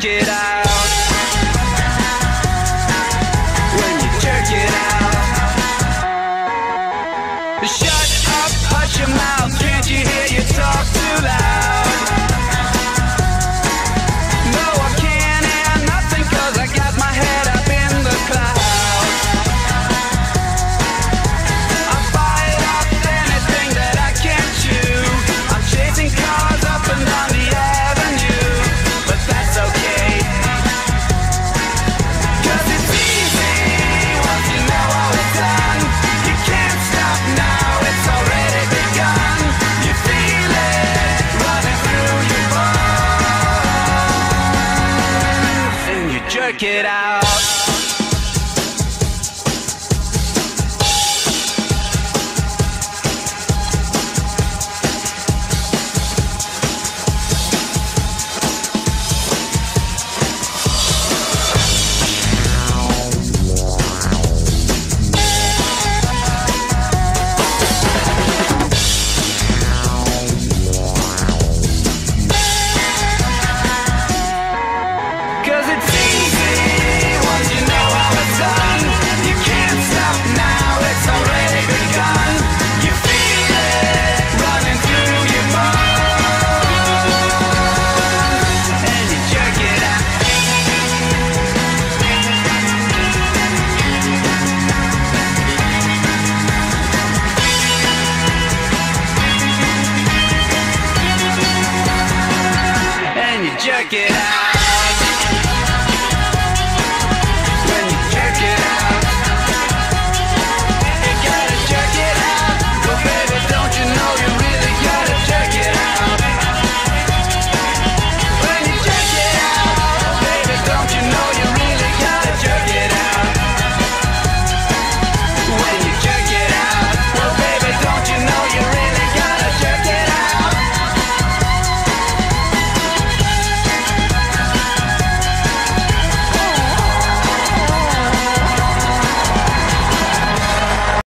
get out. work it out. Cause it's easy. It out.